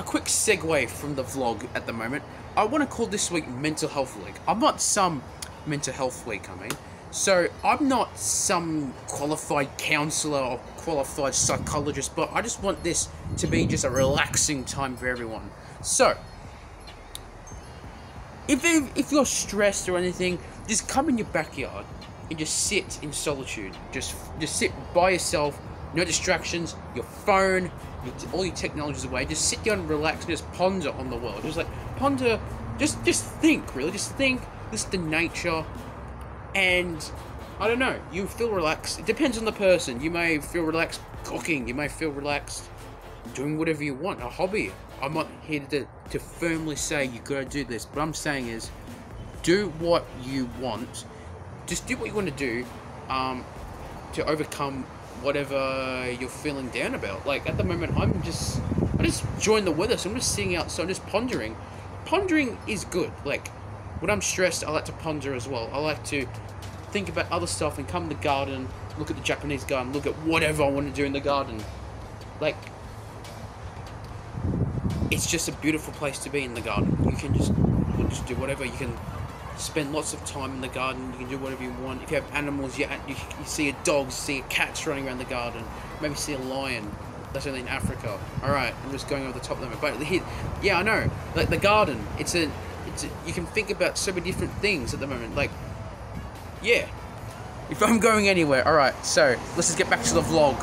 quick segue from the vlog at the moment. I want to call this week Mental Health Week. I'm not some mental health week, I mean. So, I'm not some qualified counselor or qualified psychologist, but I just want this to be just a relaxing time for everyone. So, if, if you're stressed or anything, just come in your backyard and just sit in solitude. Just just sit by yourself, no distractions, your phone, your, all your technologies away. Just sit down and relax and just ponder on the world. Just like ponder, just just think really. Just think. Listen to nature, and I don't know. You feel relaxed. It depends on the person. You may feel relaxed cooking. You may feel relaxed doing whatever you want. A hobby. I'm not here to to firmly say you gotta do this. What I'm saying is, do what you want. Just do what you want to do, um, to overcome whatever you're feeling down about. Like at the moment, I'm just I just join the weather, so I'm just sitting out, so I'm just pondering. Pondering is good. Like when I'm stressed, I like to ponder as well. I like to think about other stuff and come to the garden, look at the Japanese garden, look at whatever I want to do in the garden. Like it's just a beautiful place to be in the garden. You can just just do whatever. You can spend lots of time in the garden. You can do whatever you want. If you have animals, you, you, you see a dog, see a cat running around the garden. Maybe see a lion. That's only in Africa. All right, I'm just going over the top them. But here, yeah, I know. Like the garden, it's a, it's a, you can think about so many different things at the moment. Like, yeah. If I'm going anywhere, all right. So let's just get back to the vlog.